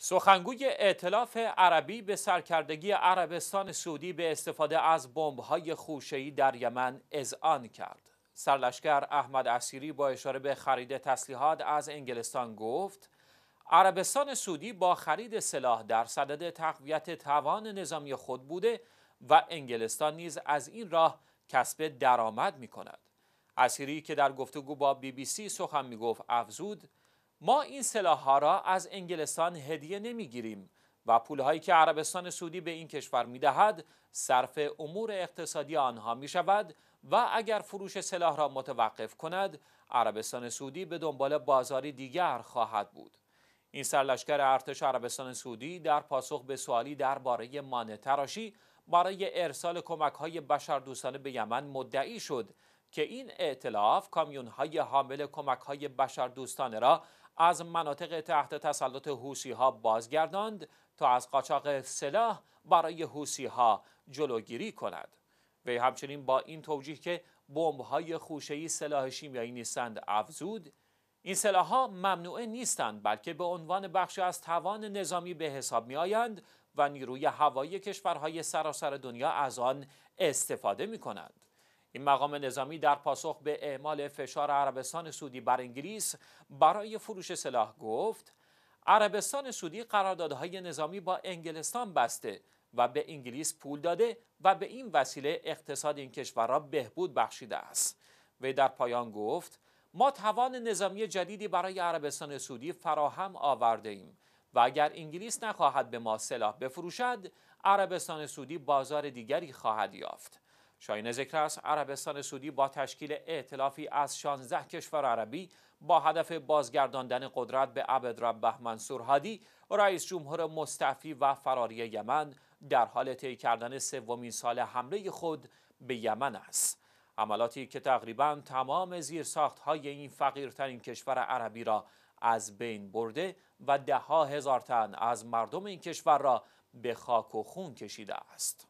سخنگوی ائتلاف عربی به سرکردگی عربستان سعودی به استفاده از بمب‌های خوشه‌ای در یمن اذعان کرد. سرلشکر احمد اسیری با اشاره به خرید تسلیحات از انگلستان گفت عربستان سعودی با خرید سلاح در صدد تقویت توان نظامی خود بوده و انگلستان نیز از این راه کسب درآمد می کند. اسیری که در گفتگو با بی بی سی سخن می گفت افزود ما این سلاح ها را از انگلستان هدیه نمی‌گیریم و پولهایی که عربستان سعودی به این کشور می‌دهد صرف امور اقتصادی آنها می شود و اگر فروش سلاح را متوقف کند عربستان سعودی به دنبال بازاری دیگر خواهد بود. این سرلشکر ارتش عربستان سعودی در پاسخ به سوالی درباره مانع تراشی برای ارسال کمک های بشردوستانه به یمن مدعی شد که این ائتلاف کامیون های حامل کمک های بشردوستانه را از مناطق تحت تسلط حوسی ها بازگرداند تا از قاچاق سلاح برای حوسی ها جلوگیری کند وی همچنین با این توجیه که بمب های خوشه‌ای سلاح شیمیایی نیستند افزود این سلاح ها ممنوعه نیستند بلکه به عنوان بخشی از توان نظامی به حساب می آیند و نیروی هوایی کشورهای سراسر دنیا از آن استفاده می کنند. این مقام نظامی در پاسخ به اعمال فشار عربستان سعودی بر انگلیس برای فروش سلاح گفت عربستان سعودی قراردادهای نظامی با انگلستان بسته و به انگلیس پول داده و به این وسیله اقتصاد این کشور را بهبود بخشیده است. وی در پایان گفت ما توان نظامی جدیدی برای عربستان سعودی فراهم آورده ایم و اگر انگلیس نخواهد به ما سلاح بفروشد عربستان سعودی بازار دیگری خواهد یافت. شاین ذکر است عربستان سعودی با تشکیل ائتلافی از 16 کشور عربی با هدف بازگرداندن قدرت به عبدالربه منصور هادی رئیس جمهور مستعفی و فراری یمن در حال طی کردن سومین سال حمله خود به یمن است. عملاتی که تقریبا تمام های این فقیرترین کشور عربی را از بین برده و ده ها هزار تن از مردم این کشور را به خاک و خون کشیده است.